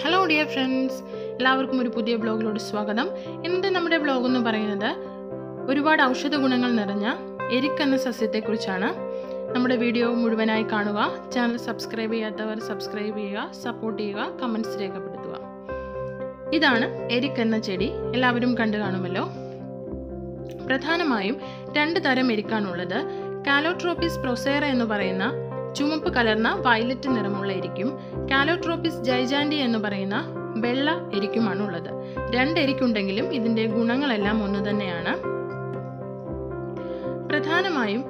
Hello dear friends എല്ലാവർക്കും ഒരു പുതിയ ബ്ലോഗിലോട് സ്വാഗതം. ഇന്നത്തെ നമ്മുടെ ബ്ലോഗ് എന്ന് പറയുന്നത് ഒരുപാട് ഔഷധ ഗുണങ്ങൾ നിറഞ്ഞ എരിക്ക് എന്ന സസ്യത്തെക്കുറിച്ചാണ്. നമ്മുടെ വീഡിയോ മുഴുവനായി കാണുക. ചാനൽ സബ്സ്ക്രൈബ് ചെയ്യാത്തവർ സബ്സ്ക്രൈബ് ചെയ്യുക സപ്പോർട്ട് ചെയ്യുക കമന്റ്സ് രേഖപ്പെടുത്തുക. ഇതാണ് എരിക്ക് എന്ന ചെടി. എല്ലാവരും കണ്ടു കാണുമല്ലോ. പ്രധാനമായും രണ്ട് തരം എരിക്കാണുള്ളത്. കാലോട്രോപ്പിസ് പ്രൊസേറ എന്ന് പറയുന്ന ചുമപ്പ് കലർന്ന വയലറ്റ് നിറമുള്ള എരിക്കും കാലോട്രോപ്പിസ് ജൈജാൻഡി എന്ന് പറയുന്ന വെള്ള എരിക്കുമാണ് ഉള്ളത് രണ്ട് എരിക്കുണ്ടെങ്കിലും ഇതിന്റെ ഗുണങ്ങളെല്ലാം ഒന്ന് തന്നെയാണ്. പ്രധാനമായും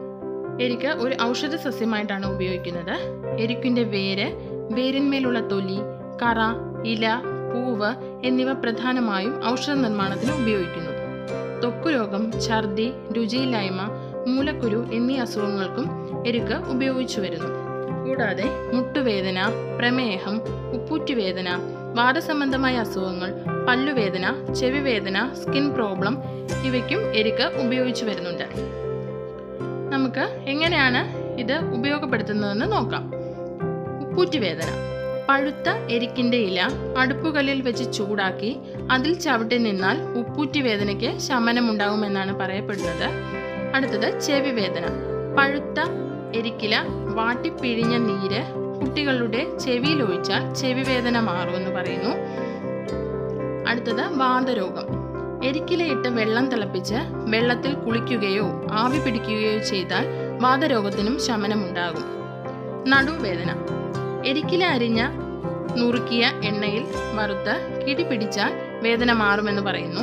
എരിക്ക് ഒരു ഔഷധ സസ്യമായിട്ടാണ് ഉപയോഗിക്കുന്നത്. എരിക്കിന്റെ വേര് വേരിന്മേലുള്ള തൊലി കറ ഇല പൂവ് എന്നിവ പ്രധാനമായും ഔഷധ നിർമ്മാണത്തിന് ഉപയോഗിക്കുന്നു. ത്വക്കുരോഗം ഛർദി രുചിയില്ലായ്മ മൂലക്കുരു എന്നീ അസുഖങ്ങൾക്കും എരുക്ക് ഉപയോഗിച്ചു വരുന്നു. കൂടാതെ മുട്ടുവേദന പ്രമേഹം ഉപ്പൂറ്റുവേദന വാദസംബന്ധമായ അസുഖങ്ങൾ പല്ലുവേദന ചെവിവേദന സ്കിൻ പ്രോബ്ലം ഇവയ്ക്കും എരുക്ക് ഉപയോഗിച്ചു വരുന്നുണ്ട്. നമുക്ക് എങ്ങനെയാണ് ഇത് ഉപയോഗപ്പെടുത്തുന്നതെന്ന് നോക്കാം. ഉപ്പൂറ്റുവേദന. പഴുത്ത എരിക്കിന്റെ ഇല അടുപ്പുകല്ലിൽ വെച്ച് ചൂടാക്കി അതിൽ ചവിട്ടി നിന്നാൽ ഉപ്പൂറ്റി വേദനയ്ക്ക് ശമനമുണ്ടാകുമെന്നാണ് പറയപ്പെടുന്നത്. അടുത്തത് ചെവി വേദന പഴുത്ത എരിക്കില വാട്ടിപ്പിഴിഞ്ഞ നീര് കുട്ടികളുടെ ചെവിയിൽ ഒഴിച്ചാൽ ചെവി വേദന മാറുമെന്ന് പറയുന്നു. അടുത്തത് വാതരോഗം. എരിക്കിലയിട്ട് വെള്ളം തിളപ്പിച്ച് വെള്ളത്തിൽ കുളിക്കുകയോ ആവി പിടിക്കുകയോ ചെയ്താൽ വാതരോഗത്തിനും ശമനമുണ്ടാകും. നടുവേദന. എരിക്കില അരിഞ്ഞ നുറുക്കിയ എണ്ണയിൽ വറുത്ത് കിടി പിടിച്ചാൽ വേദന മാറുമെന്ന് പറയുന്നു.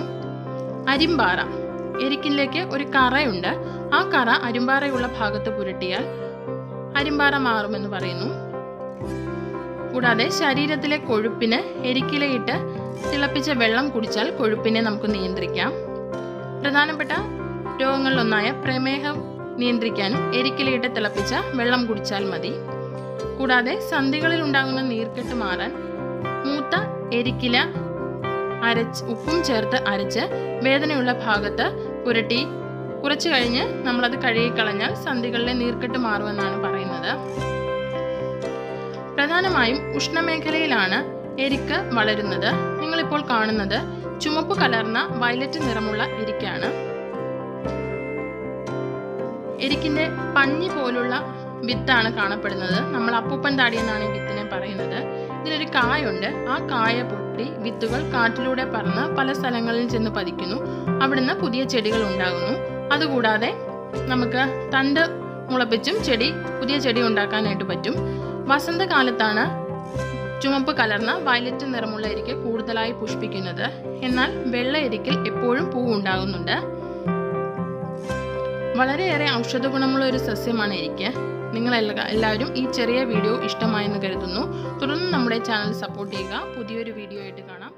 അരിമ്പാറ. എരിക്കിലേക്ക് ഒരു കറയുണ്ട്. ആ കറ അരുമ്പാറയുള്ള ഭാഗത്ത് പുരട്ടിയാൽ അരിമ്പാറ മാറുമെന്ന് പറയുന്നു. കൂടാതെ ശരീരത്തിലെ കൊഴുപ്പിന് എരിക്കിലയിട്ട് തിളപ്പിച്ച വെള്ളം കുടിച്ചാൽ കൊഴുപ്പിനെ നമുക്ക് നിയന്ത്രിക്കാം. പ്രധാനപ്പെട്ട രോഗങ്ങളിലൊന്നായ പ്രമേഹം നിയന്ത്രിക്കാനും എരിക്കിലയിട്ട് തിളപ്പിച്ച വെള്ളം കുടിച്ചാൽ മതി. കൂടാതെ സന്ധികളിൽ ഉണ്ടാകുന്ന നീർക്കെട്ട് മാറാൻ മൂത്ത എരിക്കില അരച്ച് ഉപ്പും ചേർത്ത് അരച്ച് വേദനയുള്ള ഭാഗത്ത് പുരട്ടി കുറച്ച് കഴിഞ്ഞ് നമ്മളത് കഴുകിക്കളഞ്ഞാൽ സന്ധികളിലെ നീർക്കെട്ട് മാറുമെന്നാണ് പറയുന്നത്. പ്രധാനമായും ഉഷ്ണമേഖലയിലാണ് എരിക്ക് വളരുന്നത്. നിങ്ങളിപ്പോൾ കാണുന്നത് ചുമപ്പ് കലർന്ന വയലറ്റ് നിറമുള്ള എരിക്കാണ്. എരിക്കിന്റെ പഞ്ഞി പോലുള്ള വിത്താണ് കാണപ്പെടുന്നത്. നമ്മൾ അപ്പൂപ്പൻ താടി എന്നാണ് ഈ വിത്തിനെ പറയുന്നത്. ഇതിനൊരു കായുണ്ട്. ആ കായ പൊട്ടി വിത്തുകൾ കാറ്റിലൂടെ പറന്ന് പല സ്ഥലങ്ങളിൽ ചെന്ന് പതിക്കുന്നു. അവിടുന്ന് പുതിയ ചെടികൾ ഉണ്ടാകുന്നു. അതുകൂടാതെ നമുക്ക് തണ്ട് മുളപ്പിച്ചും ചെടി പുതിയ ചെടി ഉണ്ടാക്കാനായിട്ട് പറ്റും. വസന്തകാലത്താണ് ചുമപ്പ് കലർന്ന വയലറ്റ് നിറമുള്ള എരിക്ക് കൂടുതലായി പുഷ്പിക്കുന്നത്. എന്നാൽ വെള്ള എരിക്കിൽ എപ്പോഴും പൂ ഉണ്ടാകുന്നുണ്ട്. വളരെയേറെ ഔഷധ ഗുണമുള്ള ഒരു സസ്യമാണ് എരിക്ക് നിങ്ങൾ എല്ലാവരും ഈ ചെറിയ വീഡിയോ ഇഷ്ടമായെന്ന് കരുതുന്നു. തുടർന്ന് നമ്മുടെ ചാനൽ സപ്പോർട്ട് ചെയ്യുക. പുതിയൊരു വീഡിയോ ആയിട്ട് കാണാം.